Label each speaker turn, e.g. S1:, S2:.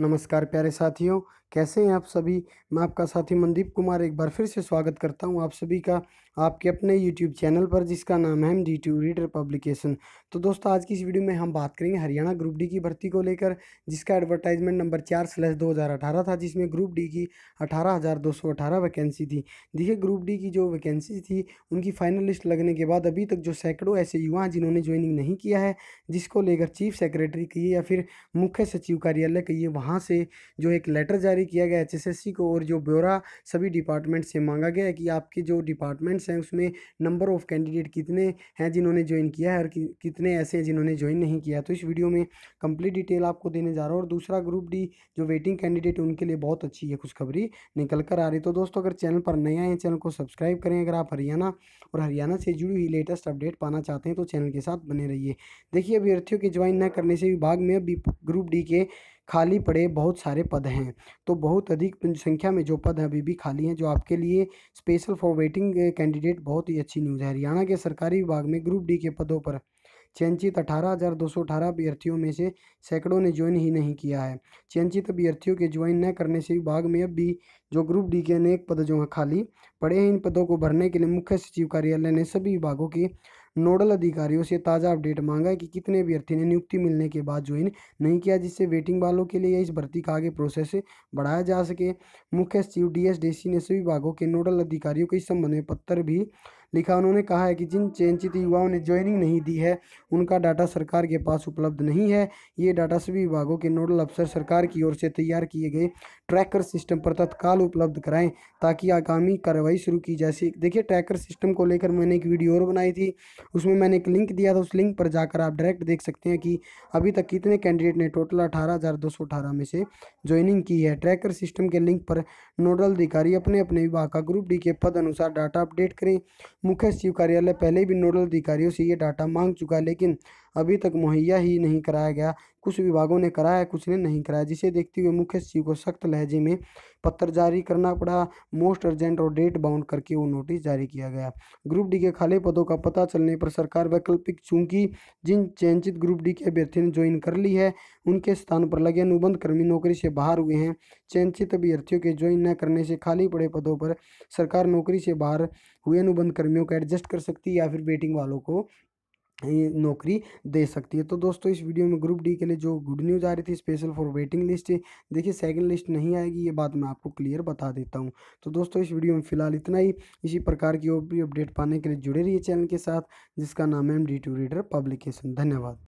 S1: नमस्कार प्यारे साथियों कैसे हैं आप सभी? मैं आपका साथी मनदीप कुमार एक बार फिर से स्वागत करता हूँ आप सभी का आपके अपने यूट्यूब चैनल पर, जिसका नाम है डी टू रीडर पब्लिकेशन तो दोस्तों, आज की इस वीडियो में हम बात करेंगे हरियाणा ग्रुप डी की भर्ती को लेकर, जिसका एडवर्टाइजमेंट नंबर चार स्लैश दो हज़ार अठारह था, जिसमें ग्रुप डी की अठारह हज़ार दो सौ अठारह वैकेंसी थी। देखिए ग्रुप डी की जो वैकेंसी थी, उनकी फाइनल लिस्ट लगने के बाद अभी तक जो सैकड़ों ऐसे युवा हैं, जिन्होंने ज्वाइनिंग नहीं किया है, जिसको लेकर चीफ सेक्रेटरी कहिए या फिर मुख्य सचिव कार्यालय कहिए, वहाँ से जो एक लेटर जारी किया गया एच को और जो ब्यौरा सभी डिपार्टमेंट से मांगा गया है कि आपके जो डिपार्टमेंट्स हैं उसमें नंबर ऑफ़ कैंडिडेट कितने हैं जिन्होंने ज्वाइन किया है और कि, कितने ऐसे हैं जिन्होंने ज्वाइन नहीं किया तो इस वीडियो में कंप्लीट डिटेल आपको देने जा रहा हूँ और दूसरा ग्रुप डी जो वेटिंग कैंडिडेट है उनके लिए बहुत अच्छी है खुशखबरी निकल कर आ रही तो दोस्तों अगर चैनल पर नए आए चैनल को सब्सक्राइब करें अगर आप हरियाणा और हरियाणा से जुड़ी हुई लेटेस्ट अपडेट पाना चाहते हैं तो चैनल के साथ बने रहिए। देखिए अभ्यर्थियों के ज्वाइन न करने से विभाग में अभी ग्रुप डी के खाली पड़े बहुत सारे पद हैं। तो बहुत अधिक संख्या में जो पद अभी भी खाली हैं, जो आपके लिए स्पेशल फॉर वेटिंग कैंडिडेट बहुत ही अच्छी न्यूज़ है। हरियाणा के सरकारी विभाग में ग्रुप डी के पदों पर चयनचित अठारह हज़ार दो सौ अठारह अभ्यर्थियों में से सैकड़ों ने ज्वाइन ही नहीं किया है। चयनचित अभ्यर्थियों के ज्वाइन न करने से विभाग में अब भी जो ग्रुप डी के अनेक पद जो हैं खाली पड़े हैं, इन पदों को भरने के लिए मुख्य सचिव कार्यालय ने सभी विभागों की नोडल अधिकारियों से ताज़ा अपडेट मांगा है कि कितने अभ्यर्थी ने नियुक्ति मिलने के बाद ज्वाइन नहीं किया, जिससे वेटिंग वालों के लिए इस भर्ती का आगे प्रोसेस बढ़ाया जा सके। मुख्य सचिव डी एस ने सभी विभागों के नोडल अधिकारियों के इस संबंध में पत्र भी लिखा, उन्होंने कहा है कि जिन चयनित युवाओं ने ज्वाइनिंग नहीं दी है, उनका डाटा सरकार के पास उपलब्ध नहीं है। ये डाटा सभी विभागों के नोडल अफसर सरकार की ओर से तैयार किए गए ट्रैकर सिस्टम पर तत्काल उपलब्ध कराएँ, ताकि आगामी कार्रवाई शुरू की जा सके। देखिए, ट्रैकर सिस्टम को लेकर मैंने एक वीडियो और बनाई थी। उसमें मैंने एक लिंक दिया था, उस लिंक पर जाकर आप डायरेक्ट देख सकते हैं कि अभी तक कितने कैंडिडेट ने टोटल अठारह में से ज्वाइनिंग की है। ट्रैकर सिस्टम के लिंक पर नोडल अधिकारी अपने अपने विभाग का ग्रुप डी के पद अनुसार डाटा अपडेट करें। मुख्य सचिव कार्यालय पहले भी नोडल अधिकारियों से ये डाटा मांग चुका है लेकिन अभी तक मुहैया ही नहीं कराया गया। कुछ विभागों ने कराया, कुछ ने नहीं कराया, जिसे देखते हुए मुख्य सचिव को सख्त लहजे में पत्र जारी करना पड़ा। मोस्ट अर्जेंट और डेट बाउंड करके वो नोटिस जारी किया गया। ग्रुप डी के खाली पदों का पता चलने पर सरकार वैकल्पिक चूँकि जिन चयनित ग्रुप डी के अभ्यर्थियों ने ज्वाइन कर ली है, उनके स्थान पर लगे अनुबंध कर्मी नौकरी से बाहर हुए हैं। चयनित अभ्यर्थियों के ज्वाइन न करने से खाली पड़े पदों पर सरकार नौकरी से बाहर हुए अनुबंध कर्मियों को एडजस्ट कर सकती है या फिर वेटिंग वालों को नौकरी दे सकती है। तो दोस्तों, इस वीडियो में ग्रुप डी के लिए जो गुड न्यूज़ आ रही थी, स्पेशल फॉर वेटिंग लिस्ट, देखिए सेकंड लिस्ट नहीं आएगी, ये बात मैं आपको क्लियर बता देता हूँ। तो दोस्तों, इस वीडियो में फ़िलहाल इतना ही। इसी प्रकार की और भी अपडेट पाने के लिए जुड़े रहिए चैनल के साथ, जिसका नाम है M D to reader publication धन्यवाद।